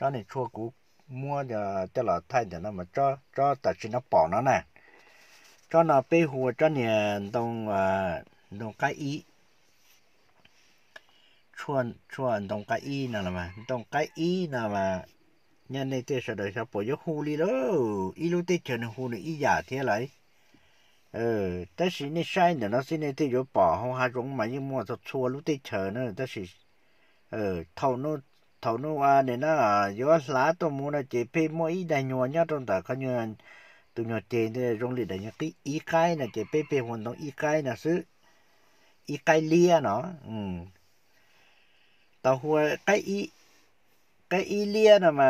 cho nên chua cũ mua cho là thay để nó mà cho cho tại chỉ nó bỏ nó nè cho nó bê hùa cho nè đồng đồng cái ý chuan chuan đồng cái ý nào mà đồng cái ý nào mà nhân này tôi sẽ đợi sao bỏ cho hù đi đó ý lúc tôi chờ nó hù nó ý giả thế lại ờ, tất nhiên là sai nữa nó xin nên tôi bỏ không hai giống mà nhưng mà cho chua lúc tôi chờ nó tất nhiên, ờ, thầu nó thầu nu à nên nó gió lá tôi muốn là chế phê mỗi ít đại nhỏ nhá trong đó có nhiều tụi nhỏ chế để rong lì đại nhỏ cái ý cái này chế phê phê hoàn toàn ý cái này sự ý cái lia nó ừ. Tao hùa cái ý cái ý lia là mà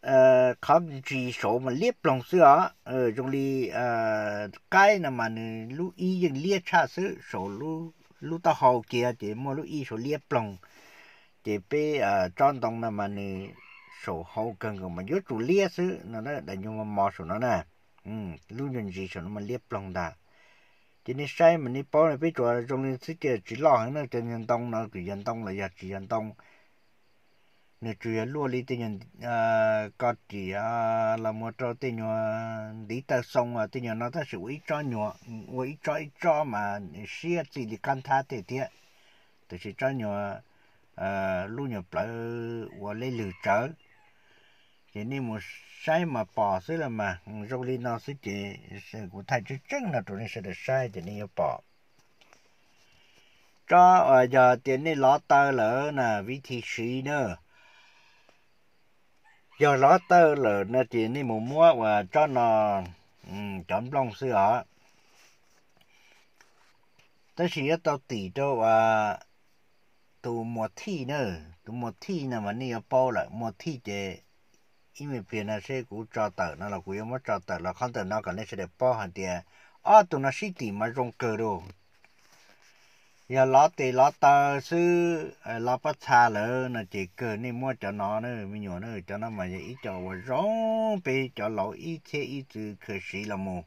ờ không chỉ số mà liếp lòng sư á. Ừ, ờ rong lì ờ cái là mà lũ ý dừng lia cha sự số lũ lũ tao hầu kia chế mua lũ ý số liếp lòng chỉ bị à ờ, tròn đồng là mà nè sổ hậu cần của mình nhớ chủ lia xứ, nó đó là nhưng mà mò sổ nó nè. Ừ lu những gì sổ nó mà liếp lòng đà. Chỉ nên sai mà ni bỏ này biết chỗ trong nên xứ kia chỉ lo hơn nó trên nhân tông nó, cứ nhân tông là giờ chỉ nhân tông. Nè, chủ yếu luôn đi tên nhân à có chỉ à là một trò tên nhỏ đi ta sông à tên nhỏ nó ta sẽ ít cho nhỏ ít cho ít cho mà xia chỉ đi căn thá thế thế thì chỉ cho nhỏ à lúc nhập lại và lấy lửa trở thì nên một sai mà bỏ xí là mà rồi đi nó sẽ chỉ, sẽ của thầy chứ chân là tụi nó sẽ được sai thì nên bỏ. Cho ở giờ tiền này lót tơ lỡ là vị thị sĩ nữa giờ lót tơ lỡ là tiền này một mua và cho nó ừ, chọn lòng sữa tới khi tao tỉ cho và tụ một thi nữa tụ một thi nè mà này bao lại một thi chế 因为别人说古找到那了，古要么找到了，看到那个那是的包含的，啊，都那是地嘛用个咯。giờ lót thì lót tờ sư lót bắt xa lỡ là chỉ cờ nên mua cho nó nữa mình nhỏ nữa cho nó mà ít cho và rong bị cho lỗ ít thế ít từ khởi sĩ là mù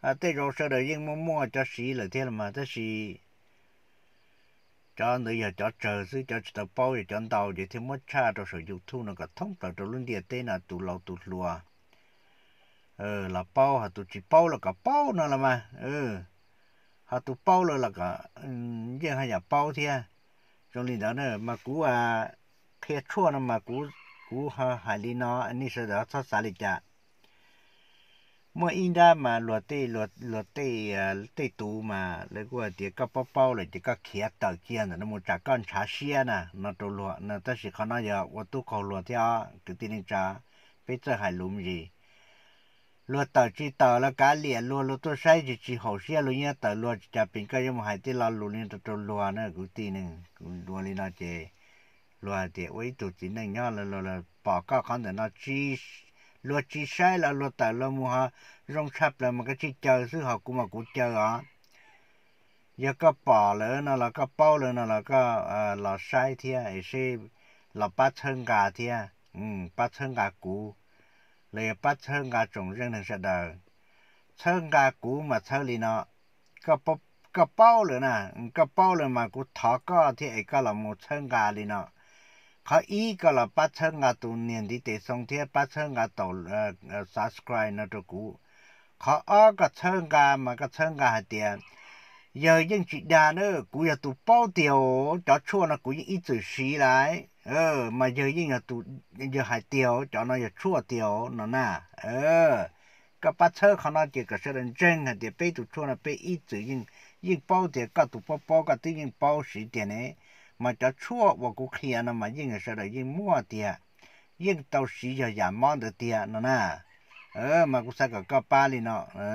à thế rồi sau đó nhưng mua mua cho sĩ là thế là mà thế sĩ Cho nữa giờ cho chờ sư cho tờ bao giờ cho tàu để thêm mất cha cho sử dụng thu nó có thông tờ cho luôn địa tên là tụ lâu tụ lùa. Ờ là bao hả? Tụ chỉ bao là cả bao nữa là mà. Ừ. Họ tụ bao là là cả ừ, nhưng hay là bao thế trong à. lý đó nữa mà cú à khi chua nó mà cú cú hà hà lý nó, anh ấy sẽ đó sát xả lịch chả เมื่ออินดามาหลวดเตหลวดหลวดเตเตตูมาแล้วก็เดี๋ยวก็เป่าๆเลยเดี๋ยวก็เขียต่อเขียนนะนมูจากก้อนชาเชียนะนตัวหลวดนตัวสิขนาดยาวัตถุขอหลวดที่อะคือตีนึจ้าไปเจอหายลุมจีหลวดต่อจีต่อแล้วก็เหลี่ยหลวดหลวดตัวใช้จีจีหัวเชียหลวเนี่ยต่อหลวดจะเป็นก็ยังไม่หายที่เราหลุดนี่ตัวหลวดนะคือตีนึงหลวดลีน่าเจหลวดเดี๋ยวไว้ตัวจีนึงย้อนแล้วหลวดปอกก็ขันแต่น่าจี luật chỉ sai là luật tại là mua ha rong sắp là một cái chỉ chờ sư học cũng mà cũng chờ á giờ có bỏ lỡ nó là có bao lỡ nó là có ờ, là sai ừ, thì à sẽ là bắt thân gà thì à ừ bắt thân gà cũ lấy bắt thân gà trồng riêng là sẽ đời thân gà cũ mà chân li nó có bao có bao lỡ nè có bao lỡ mà cũng thọ có thì ấy có là một thân gà li nó họ ý cái là bắt chân ngà tụ niên đi để xong thì bắt chân ngà tụ subscribe nó cho cũ họ ở cái chân ngà mà cái chân ngà hạt tiền giờ những chuyện đa nữa cũ giờ tụ bao tiêu cho chua nó cũ ít chữ xí lại ờ mà giờ những là tụ giờ hạt tiêu cho nó giờ chua tiêu nó nè ờ cái bắt chân họ nó chỉ cái sự 认真 hạt tiền bây tụ chua nó bây ít chữ những những bao tiền cái tụ bao bao cái tự nhiên bao xí tiền này mà cho chua và cũng kia nó mà nhưng là sao mua tiền nhưng tao sĩ cho giảm món được tiền nó nè ờ mà cũng sao có ba li nó. Ờ.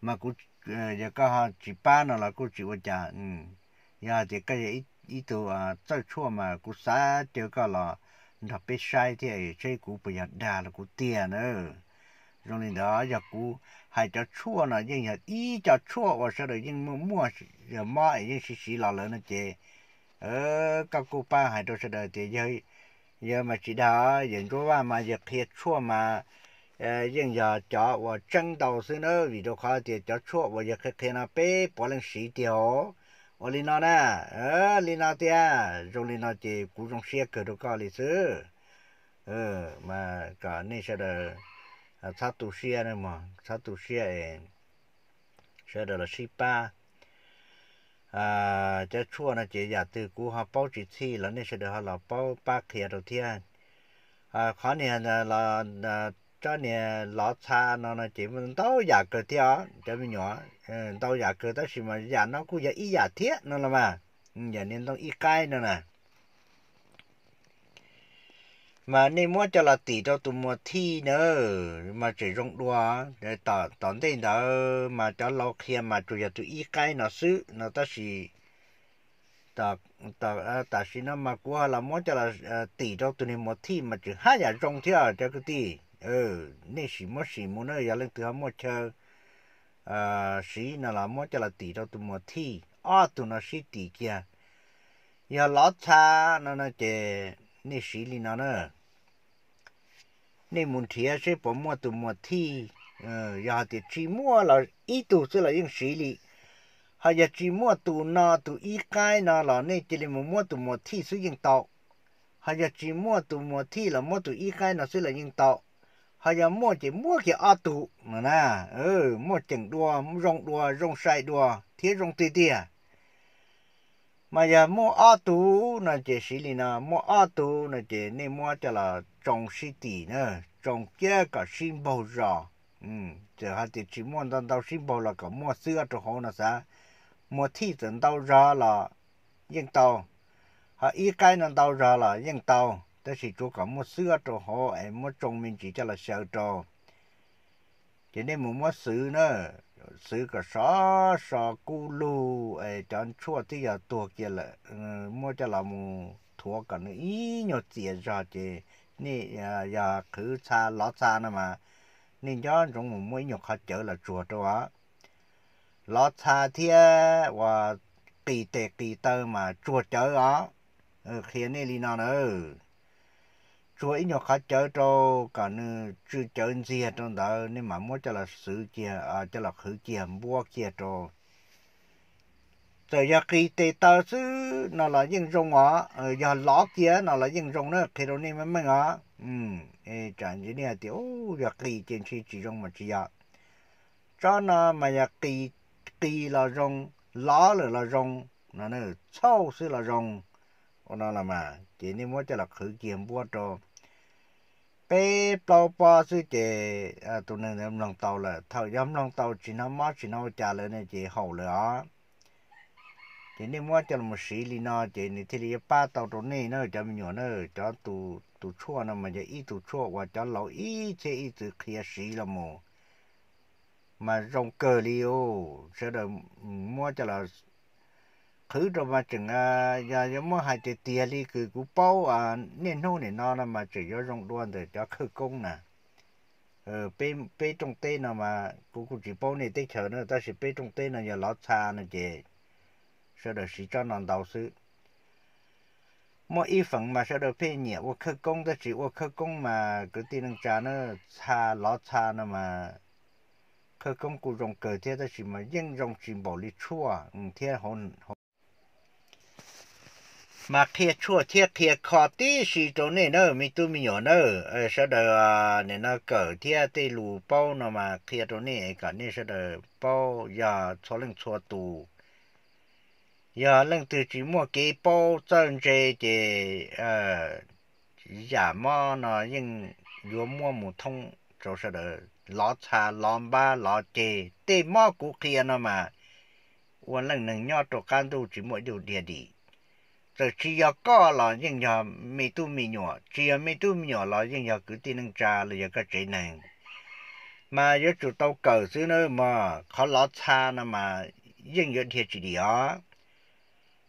Mà cũng ờ, giờ có họ chỉ ba nó là cũng chỉ có trả ừ. Giờ thì cái gì ít đồ à chơi chua mà cũng sao tiêu có là nó bị sai thì chơi cũng bây giờ đa là cũng tiền nữa rồi nên đó, giờ cũng hay cho chua nó, nhưng giờ ít cho chua và sau đó nhưng mua mua, giờ mua nhưng xí xí là lớn nó chơi Ờ, ở các cô ba hay đâu sẽ đợi thì giờ giờ mà chỉ đó những chỗ ba mà giờ thiệt chua mà ờ giờ giờ cho và chân đầu xí nữa, vì đâu khó thì cho chua và giờ khi nào bé bỏ lên xí tiểu ở lên nó nè ở lên nó thì à rồi lên nó thì cũng trong xe cửa đâu có lịch sử. Ờ mà cả nên sẽ là sát tu xe nữa mà sát tu xe sẽ đợi là là ba à cho chua nó chỉ giả từ cú họ bao chỉ thi là nên sẽ được họ là bao ba kia đầu tiên à khó nè là là cho nè lọ xa nó nó chỉ mình tao giả cơ tia cho mình nhỏ tao giả cơ tao chỉ mà giả nó cũng giả ý giả thiết nó là mà giờ nên tao ý cái nữa nè mà nên mua cho là tỷ cho tụi mua thi nữa mà chỉ rong đua để tỏ tỏ thế đó, mà cho lâu kia mà chủ yếu tụi ý cái nó xứ, nó ta chỉ tỏ tỏ à, ta chỉ nó mà của là mua cho là à, tỷ cho tụi mua thi mà chỉ hai giờ rong theo à, cho cái tỷ. Ừ nên chỉ mua chỉ mua nữa giờ lên từ mua chơi à chỉ nó là mua cho là tỷ cho tụi mua thi. À tụi nó chỉ tỷ kia giờ lót xa, nó nó chỉ nè xí lì nó nè nè muốn thiệt sẽ bỏ mua tụi mua thi ờ giờ thì chỉ mua là ít tụ sẽ là những xí lì hay giờ chỉ mua tụ nó tụ ít cái nó là nên chỉ là mua tụ mua thi sử dụng tàu hay giờ chỉ mua tụ mua thi là mua tụ ít cái nó sẽ là những tàu hay giờ mua chỉ mua cái ở tụ mà nè ừ ờ, mua chừng đua mua rong đua, rong sai đua thiết rong tê tê mà giờ mua ô tú nó chỉ xử lý nè mua ô tú nó chỉ nên mua cho là trồng xí tỷ nữa trồng kia cả xin bầu rõ ừ giờ hai thì chỉ mua đào đào xin bầu là cả mua sữa cho họ nó sao? Mua thịt dẫn đào ra là yên tàu. Họ ý cái nó đào ra là yên tàu. Đó chỉ chỗ cả mua sữa cho họ, em mua trồng mình chỉ cho là sợ cho cho nên mua mua sữa nữa sữa cả sáu sáu cú lu ấy chọn chua thì giờ tua kia là ừ, mua cho là thua cả nó ý nhiều tiền ra chứ nè giờ giờ cứ xa lót xa nè mà. Nên cho trong một mỗi nhục họ chở là chùa cho lót xa thì và kỳ tệ kỳ tơ mà chùa chơi đó khi này đi nào nữa ít nhỏ khá chở cho cả nữ chưa chở gì trong đó nên mà muốn cho là sự kia à cho là khử kia mua kia cho rồi giờ khi tê tơ sư nó là những rong á giờ ló kia, nó là những rong nữa khi đó nên mới mới á ừ ê chẳng gì này thì ô giờ khi trên chỉ chỉ rong mà chỉ ya cho nó mà giờ khi khi là rong ló là là rong nó nữa sau sư là rong นอละมาเจนี่มัวจะหลักคือเกียมบัวตเปเปล่าปอซื้อเจตัวหนึ่งเนี่ยลองเตาเลยเท่าย้ำลองเตาชิโนมาชิโนจ่าเลยเนี่ยเจห่เลยอ๋อเจนี่มัวจะลงมาสีลีนอเจนี่ที่เรียป้าเตาตรงนี้เนอะจะมีหยวนเนี่ยจอตูตูชั่วนะมันจะอีตูชั่วว่าจอเราอีเจอีตือเคลียสีละมั้งมารงเกลียวเสด็จมัวจะเรา khứ rồi mà chừng à giờ giờ mới hai cái tiền đi, cứ cú bao à nên hô này nó là mà chỉ có rong đoan để cho khứ công nè. Ờ bê bê trong tê nào mà cú cú chỉ bao này tê chờ nữa, ta sẽ bê trong tê nào giờ lót xa nữa chị sau đó chỉ cho nó đầu sư mỗi ít phần mà sau đó phê nhẹ vô khơi công ta chỉ vô khơi công mà cứ tin năng trà nó xa lót xa nó mà khơi công cú rong cờ thế, ta chỉ mà yên rong chỉ bảo lý chua ừ thế hồn mà kia chua kia kia khó tí xì chỗ này nó mình tu mình nhỏ nó ở sau đó nên nó cỡ thia tê lù bao nó mà kia chỗ này cả này sau đó bao giờ cho lên cho tù giờ lên từ chỉ mua cái bao chân chế thì ờ giả mò nó nhưng vừa mua một thông cho sau đó lọ trà lọ ba lọ chè tê mò cũng kia nó mà uốn lần nâng nhau chỗ can tu chỉ mỗi điều địa đi rồi chỉ có có là những nhà mi tu mi nhỏ chỉ có mi tu mi nhỏ là những nhà cứ tin năng trà là cái chế này mà giờ chủ tàu cờ xứ nữa mà khó lót trà nó mà những nhà thiệt chỉ đi á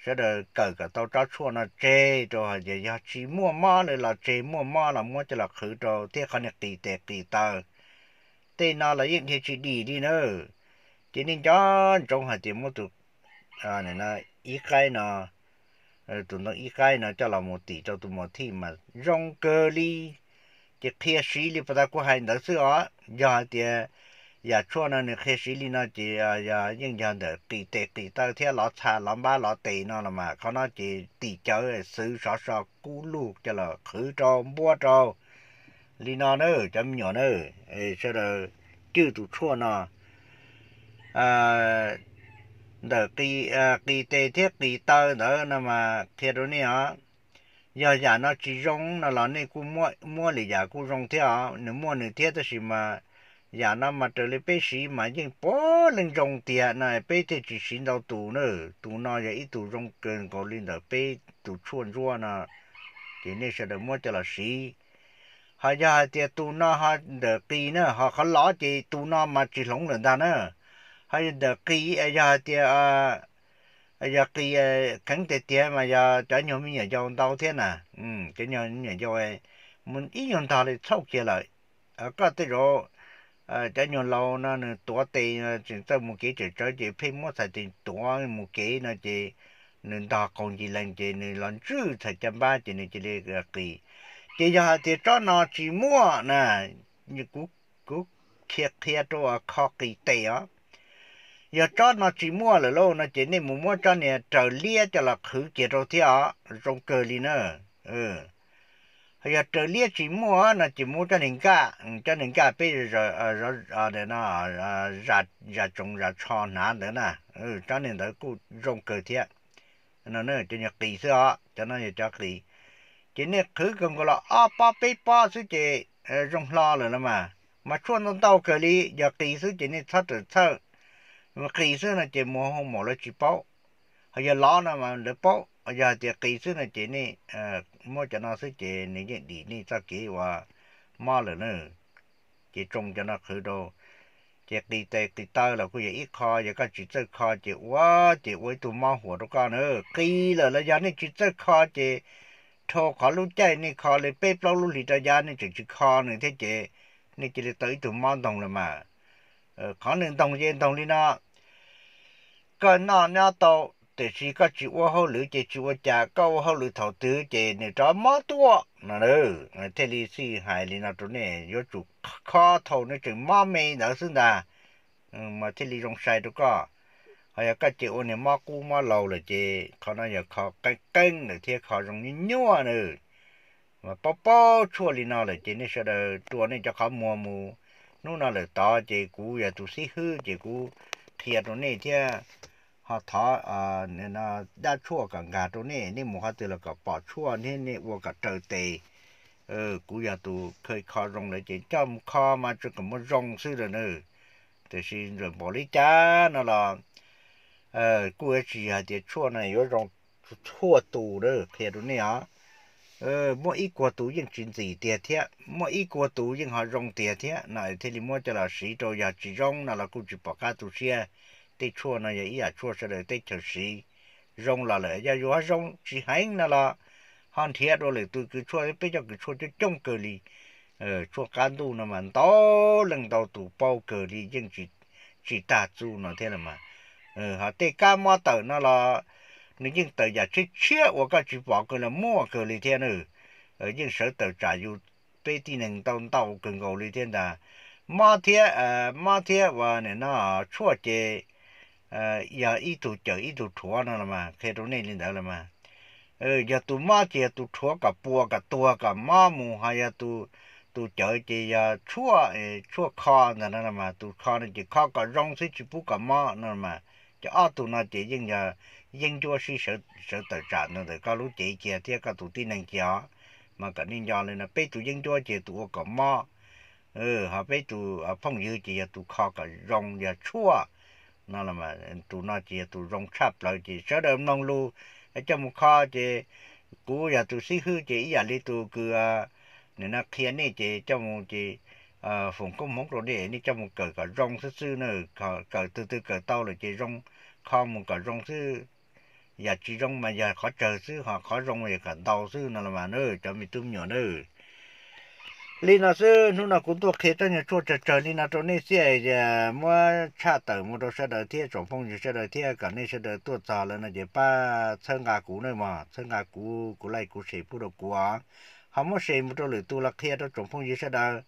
sẽ được cờ cả tàu cho chua nó chê rồi giờ giờ chỉ mua mò nữa là chê mua mò là mua cho là khử rồi thế còn được tỷ tệ tỷ tờ. Tên nó là những cái chỉ đi đi nữa cho nên cho trong hai tiền mua tụ à này nó ít cái nó tụi nó ít cái nó cho là một tỷ cho tụi một thì mà rong cơ li cái kia sĩ li phải ta có hai đứa xưa ó giờ thì, giờ cho nó nè kia sĩ li nó chỉ ờ, giờ những giờ được tỷ tệ tỷ tao thế lọ cha lọ ba, lọ tỷ nó là mà có nó chỉ tỷ chớ sư sợ sợ cú lu cho là khử cho mua cho li nó nữa chấm nhỏ nữa sau đó chưa tụi cho nó à đỡ kỳ ờ, kỳ tê thiết, kỳ tơ nữa nó mà thiệt rồi nè giờ giờ nó chỉ rong, nó là này cũng mua mua lì giờ cũng rong theo nếu mua nửa thiết thì mà giờ nó mà trở lại bê sĩ mà nhưng bó lên rong tiền này bê thì chỉ xin đâu tù nữa. Tù nó giờ ít tù rong gần có lên đỡ bê tù chuồn rua nè. Thì nên sẽ được mua cho là sĩ họ giờ thì tù nó họ đỡ kỳ nữa, họ khó ló thì tù nó mà chỉ lỏng lên ta nữa hay đờ kỳ ấy giờ thì à giờ kỳ cắn tê tê mà giờ cho nhiều mình nhận dòng đau thế nè. Ừ cho nhiều mình nhận dòng ấy, mình ít nhận thà để sâu kia lại. À có tới rồi à cho nhiều lâu nó nữa tua tê chỉ tới một cái chỉ cho chỉ phim một thời tiền tua một cái nó chỉ nên đo công gì lần chỉ nên lần chữ thời trăm ba, chỉ nên chỉ để kỳ. Chỉ giờ thì cho nó chỉ mua nè, như cú cú kia kia cho à, khó kỳ tê á giờ cho nó chỉ mua là lâu, nó chỉ nên mua mua cho nè, trở lia cho là khử chỉ rồi thì á trong cơ li nữa ừ. Giờ trở lia chỉ mua nó chỉ mua cho nên cả ừ, cho nên cả bây giờ ở ở ở đây nó ra ra trồng ra cho nã nữa nè ừ cho nên đó cũng rong cờ thiệt nó nữa cho nhật kỳ xưa cho nó cho kỳ chỉ nên khử cần gọi là à ba bê ba số chỉ rong lo rồi mà. Mà chuan nó đau cờ li giờ kỳ số chỉ nên thắt được thắt mà kỳ sư là chỉ mua không mỏ lấy chỉ bao hay giờ lo là mà lấy bao hay giờ chỉ kỳ sư là chỉ nè mua cho nó sư chỉ nè cái đi nè sao kỳ và mà là nữa chỉ trồng cho nó khử đồ chỉ kỳ tệ kỳ tơ là cứ vậy ít kho vậy các chỉ chơi kho chỉ quá chỉ với tụi mò หัว đó con nữa kỳ là là giờ nè chỉ chơi kho chỉ thô khó lúc chạy nè kho lấy bếp lâu lúc lì ra giờ nè chỉ chỉ kho nè thế chị nè chỉ tới tụi mò đồng là mà khó nên đồng gì đồng đi nó cái nó nó tàu để chỉ cái chịu qua hậu lửa, chỉ chịu qua chả, có hậu lửa thầu tư để này cho mất tua. Nó nữa thế thì si hại chỗ này ừ, có chủ khó thầu nó chừng mất mê nữa xưng đà. Mà thế thì trong sai đó có. Hay cái chịu này mất cũ mất lâu là chỉ khó nó giờ khó cái cân là thế khó trong như nhua nữa. Mà bao bao chua là chỉ nên sẽ được chỗ này cho khó mua mua nó nó là to, chỉ cũ giờ tụ sĩ hư, chỉ thiệt rồi này thế họ thọ à nên ờ, nó đã chua cả gà chỗ này, nên một hạt là cả bỏ chua, nên nên vô cả trời tệ ờ ừ, cú giờ tụ khơi kho rong lại chỉ trong kho mà chưa có một rong xứ rồi nữa thì xin rồi bỏ lý cha nó là ờ cú ấy chỉ là để chua này có rong chua tù đó kia chỗ này á. Ừ, ờ mỗi ít quả tù nhưng chuyện gì tiệt thế mỗi ít quả tù nhưng họ rong tiệt thế này thì mỗi cho là sĩ rồi giờ chỉ rong là là cũng chỉ bỏ cá tù xe tê chua nó vậy à chua sẽ được tê chờ sĩ rong là lại giờ vừa rong chỉ hành nó là han thiệt rồi lại tôi cứ chua bây giờ cứ chua cho trong cờ li ờ chua cán đu nó mà to lần đầu tụ bao cờ li nhưng chỉ chỉ ta chu nó thế là mà. Ờ họ tê cá mua tờ nó là nếu nhưng tờ giờ chết chết và cái chỉ bỏ cái là mua cờ li thế nữa ở nhưng sở tờ trả dù bây thì lần đầu đầu cần cầu li thế là mà thế ờ mà thế và này nó chua chơi Ờ, giờ ít tụ chờ ít tụ chúa nó là mà khi đó nên lên đó là mà. Ờ giờ tụ má chỉ tụ chúa cả bùa, cả tua cả má mù, hay là tụ tụ chờ chỉ giờ chúa chúa ờ, ờ, kho nó là mà tụ kho này chỉ kho cả rong xí chỉ bù cả má nó mà. Cho ở tụ nó chỉ nhưng giờ nhưng chúa sĩ sợ sợ tự trả nó để có lúc chị kia thì có tụ tin năng kia mà cả nên giờ lên là bây tụ nhưng chúa chỉ tụ cả má ừ họ bây tụ phong dư chỉ tụ kho cả rong, giờ chúa nó là mà tụ nó chỉ tụ rong chắp lại chỉ sợ đơm nông lu. Ở trong một kho chỉ cú giờ tụ xí hư chỉ giờ à, đi tụ cứ nên nó khiến này chỉ trong một chỉ à, phụng công mong rồi để đi trong một cờ cả rong sư sư nữa. Cờ cờ từ từ cờ tao là chỉ rong kho một cờ rong sư giờ chỉ rong mà giờ khó chờ sư họ khó rong mà cả tao sư nó là mà nữa, cho mình tung nhỏ nữa li nó sư nó nó cũng tốt, khi cho nhà chua chờ chờ li nó chỗ này xe giờ, mua cha tử mua đồ xe đời thiệt trồng phong như xe đời thiệt cả nên xe đời tuột già lên là giờ ba chân gà cũ này mà chân gà cũ cũ lại cũ xỉ phụ đồ cũ á không có xỉ một đồ lửa tu lạc thiệt đó trồng phong như xe đời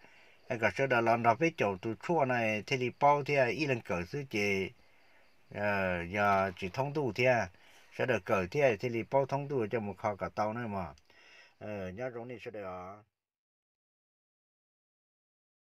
ai cả xe đời làm đó với chậu tu chua này thì đi bao thiệt ít lần cỡ sư chị ờ giờ chỉ thông tu thiệt sẽ được cởi thiệt thì đi bao thông tu cho một kho cả tàu này mà. Ờ nhớ giống này sẽ được